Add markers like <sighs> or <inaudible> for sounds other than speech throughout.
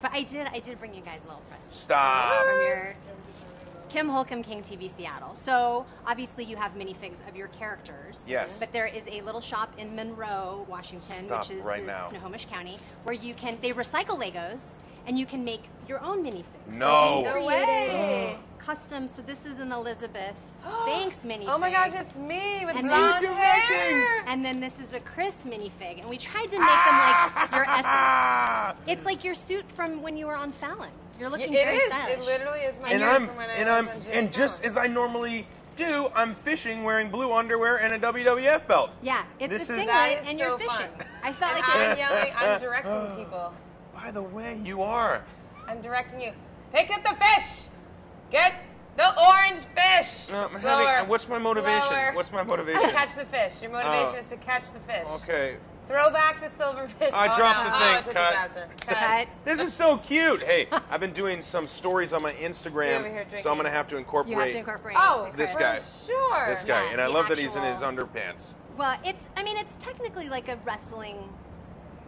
But I did, I did bring you guys a little present. Stop. From your Kim Holcomb King TV Seattle. So obviously you have minifigs of your characters. Yes. But there is a little shop in Monroe, Washington, Stop which is right the now. Snohomish County, where you can they recycle Legos and you can make your own minifigs. No. So No created Custom. So this is an Elizabeth <gasps> Banks minifig. Oh my gosh, it's me with And blonde then- hair. And then this is a Chris minifig, and we tried to make them like your <laughs> essence. It's like your suit from when you were on Fallon. You're looking It very is. stylish. It literally is my and hair I'm from when I and was I'm on Jimmy and just as I normally do, I'm fishing wearing blue underwear and a WWF belt. Yeah, it's This a is- singlet, That is and so you're fishing. fun. I felt And like I'm yelling. I'm <laughs> directing people. <sighs> By the way, you are. I'm directing you. Pick at the fish. Get the orange fish. I'm having- Slower. what's my motivation? Slower. What's my motivation? Catch the fish. Your motivation Oh. is to catch the fish. Okay. Throw back the silver fish. I oh, dropped no. the Oh, thing. it's a Cut. disaster. Cut. Cut. This is so cute. Hey, I've been doing some stories on my Instagram, here so I'm gonna have to incorporate. You incorporate have to incorporate. Oh, the This for guy. Sure. this guy, Yeah, and I the love that he's in his underpants. Well, it's. I mean, it's technically like a wrestling.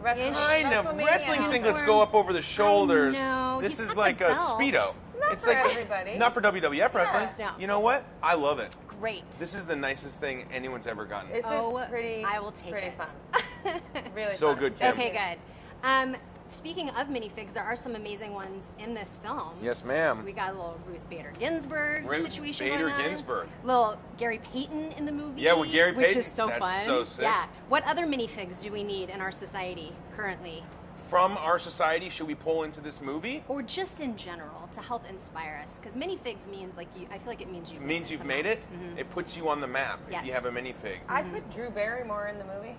Wrestling, Kind of. Wrestling singlets go up over the shoulders. know. This He's is got like a speedo. Not it's for like everybody. not for WWF wrestling. No. You know what? I love it. Great. This is the nicest thing anyone's ever gotten. This Oh, is pretty. I will take pretty it. fun. <laughs> <laughs> Really So fun. good, Kim. okay, good. Um, speaking of minifigs, there are some amazing ones in this film. Yes, ma'am. We got a little Ruth Bader Ginsburg Ruth situation Bader going on. Ginsburg. Little Gary Payton in the movie. Yeah, with Gary Payton. which is so That's fun. so sick. Yeah. What other minifigs do we need in our society currently, From our society, should we pull into this movie? or just in general, to help inspire us? Because minifigs means like you. I feel like it means you. It means you've made it. It puts you on the map yes. if you have a minifig. I'd put Drew Barrymore in the movie.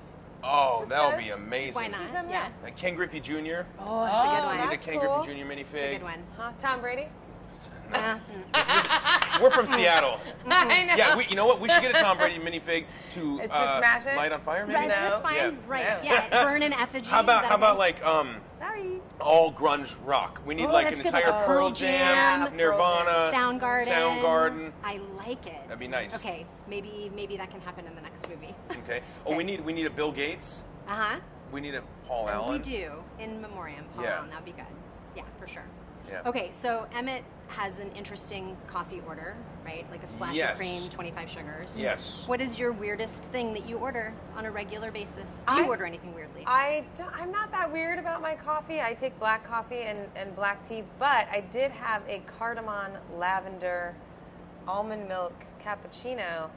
Oh, Just that would because- be amazing. Why not? She's in Yeah. there. Ken Griffey Jr. Oh, that's a good oh, one. We need a Ken cool. Griffey Jr. minifig. That's a good one. Huh? Tom Brady. Yeah. We're from Seattle. <laughs> I know. Yeah, we, you know what? We should get a Tom Brady minifig to It's to uh, smash it? light on fire. Maybe. Right, that's fine. Yeah. Right. No. Yeah. <laughs> Burn in effigy. How about how about like um Sorry. all grunge rock? We need Oh, like an good, entire a Pearl Pearl Jam, Jam. Nirvana, Soundgarden. Soundgarden. I like it. That'd be nice. Okay, maybe maybe that can happen in the next movie. <laughs> Okay. Oh, we need we need a Bill Gates. Uh huh. We need a Paul Allen. We do in memoriam. Paul Yeah. Allen, that'd be good. Yeah, for sure. Yeah. Okay, so Emmet has an interesting coffee order, right? Like a splash Yes. of cream, 25 sugars. Yes. What is your weirdest thing that you order on a regular basis? Do you I- order anything weirdly? I don't, I'm not that weird about my coffee. I take black coffee and, and black tea, but I did have a cardamom lavender almond milk cappuccino.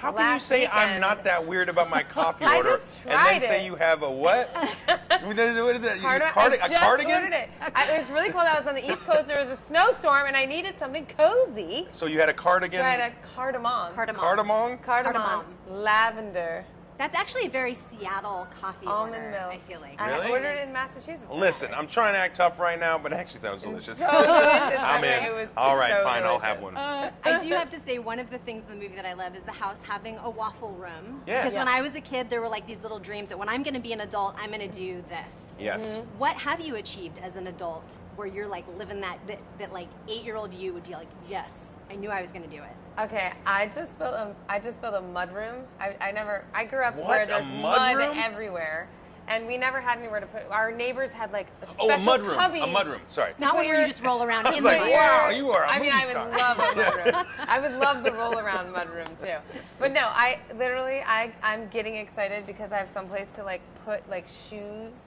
How can you last say I'm not that weird about my <laughs> coffee I order just and then tried say you have a what? <laughs> what is it? What is it? Cardi- Cardi- I a just cardigan? ordered it. I, it was really cold. I was on the East Coast. There was a snowstorm, and I needed something cozy. So you had a cardigan? So I had a cardamom. Cardamom. cardamom? Cardamom. Cardamom. Lavender. That's actually a very Seattle coffee Almond order, milk. I feel like. I ordered it in Massachusetts. Listen, I'm trying to act tough right now, but it actually sounds delicious. So good. <laughs> I'm in. It was All right, so fine, I'll delicious. have one. I do have to say, one of the things in the movie that I love is the house having a waffle room. Yes. Because when I was a kid, there were like these little dreams that when I'm going to be an adult, I'm going to do this. Yes. Mm-hmm. What have you achieved as an adult where you're like living that, that, that like eight year old you would be like, yes, I knew I was going to do it? Okay, I just built a I just built a mud room. I, I never I grew up What? where there's mud room? everywhere, and we never had anywhere to put. Our neighbors had like a Oh, a mud room. cubbies. A mud room. Sorry. Not put one where your- you just roll around I was in like, the wow, you are a I mean, movie I would love a mud <laughs> room. I would love the roll around mud room too. But no, I literally I I'm getting excited because I have someplace to like put like shoes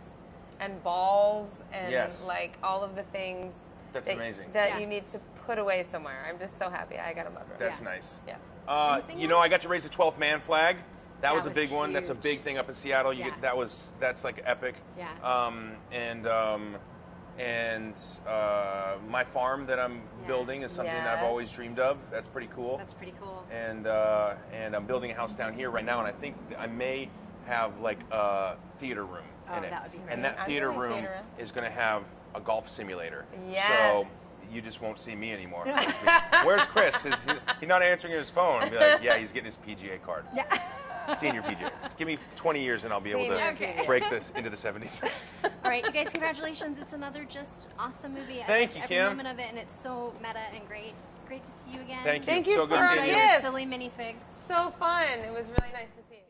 and balls and Yes. like all of the things. That's that, amazing. That Yeah. you need to put away somewhere. I'm just so happy I got a mud room. That's Yeah. nice. Yeah. Uh, you know. I got to raise the 12th man flag. That, was a was big one. That's a big thing up in Seattle. You Yeah. get that was that's like epic. Yeah. Um, and um, and uh, my farm that I'm Yeah. building is something that I've always dreamed of. That's pretty cool. That's pretty cool. and uh, and I'm building a house down here right now, and I think I may have like a theater room Oh, in it, that would be and that theater room theater room. is going to have a golf simulator. Yes. So you just won't see me anymore. <laughs> Where's Chris? His, he, he's not answering his phone. Be like, yeah, he's getting his PGA card. Yeah. <laughs> Senior PGA. Give me 20 years and I'll be able to PGA. break this into the 70s. <laughs> All right, you guys, congratulations. It's another just awesome movie. I Thank loved you, every Kim. moment of it, and it's so meta and great. Great to see you again. Thank you. Thank you so good for seeing our gift. Silly minifigs. So fun. It was really nice to see.